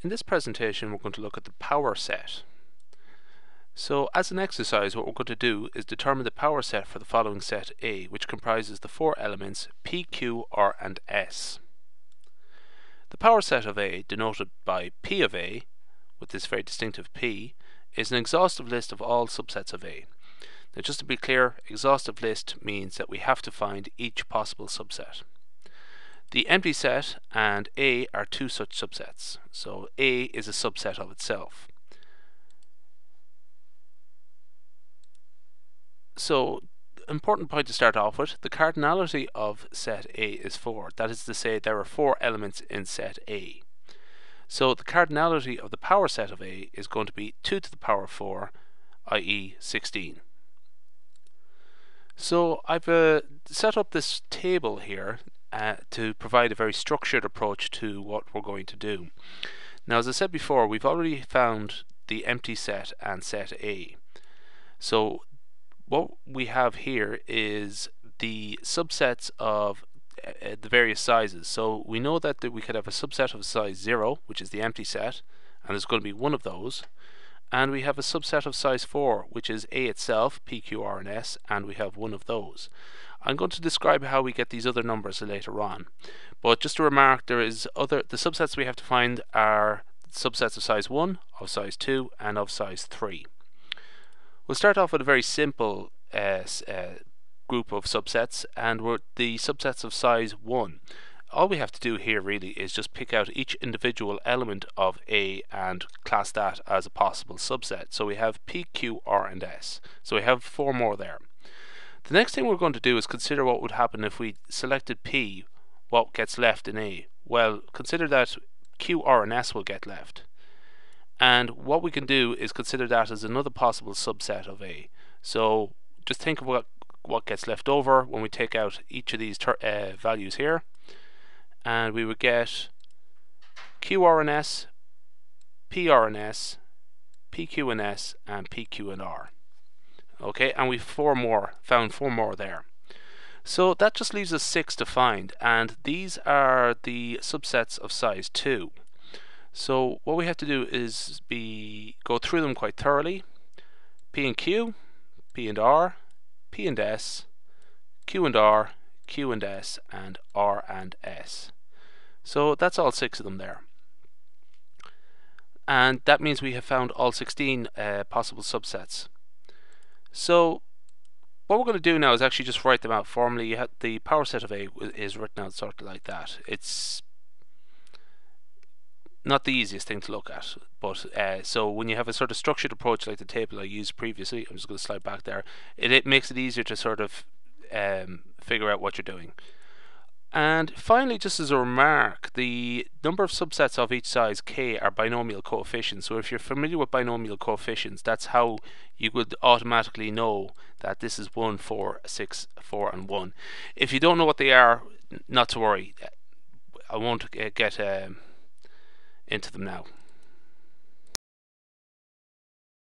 In this presentation we're going to look at the power set. So as an exercise what we're going to do is determine the power set for the following set A which comprises the four elements P, Q, R and S. The power set of A denoted by P of A with this very distinctive P is an exhaustive list of all subsets of A. Now just to be clear exhaustive list means that we have to find each possible subset. The empty set and A are two such subsets. So A is a subset of itself. So important point to start off with, the cardinality of set A is 4. That is to say there are four elements in set A. So the cardinality of the power set of A is going to be 2 to the power 4, i.e. 16. So I've uh, set up this table here uh, to provide a very structured approach to what we're going to do. Now as I said before we've already found the empty set and set A. So what we have here is the subsets of uh, the various sizes. So we know that, that we could have a subset of size 0 which is the empty set and there's going to be one of those and we have a subset of size 4 which is A itself, P, Q, R and S and we have one of those. I'm going to describe how we get these other numbers later on but just to remark there is other the subsets we have to find are subsets of size 1, of size 2 and of size 3. We'll start off with a very simple uh, uh, group of subsets and we're the subsets of size 1 all we have to do here really is just pick out each individual element of A and class that as a possible subset. So we have P, Q, R and S. So we have four more there. The next thing we're going to do is consider what would happen if we selected P, what gets left in A. Well, consider that Q, R and S will get left. And what we can do is consider that as another possible subset of A. So just think of what, what gets left over when we take out each of these uh, values here and we would get QRNS, PRNS, PQNS, and PQNR. Okay, and we've four more, found four more there. So that just leaves us six to find, and these are the subsets of size 2. So what we have to do is be go through them quite thoroughly. P and Q, P and R, P and S, Q and R, Q and S, and R and S. So that's all six of them there. And that means we have found all 16 uh, possible subsets. So what we're going to do now is actually just write them out formally. the power set of A is written out sort of like that. It's not the easiest thing to look at, but uh, so when you have a sort of structured approach like the table I used previously, I'm just going to slide back there, it, it makes it easier to sort of um, figure out what you're doing. And finally, just as a remark, the number of subsets of each size k are binomial coefficients. So if you're familiar with binomial coefficients, that's how you would automatically know that this is 1, 4, 6, 4 and 1. If you don't know what they are, not to worry. I won't get um, into them now.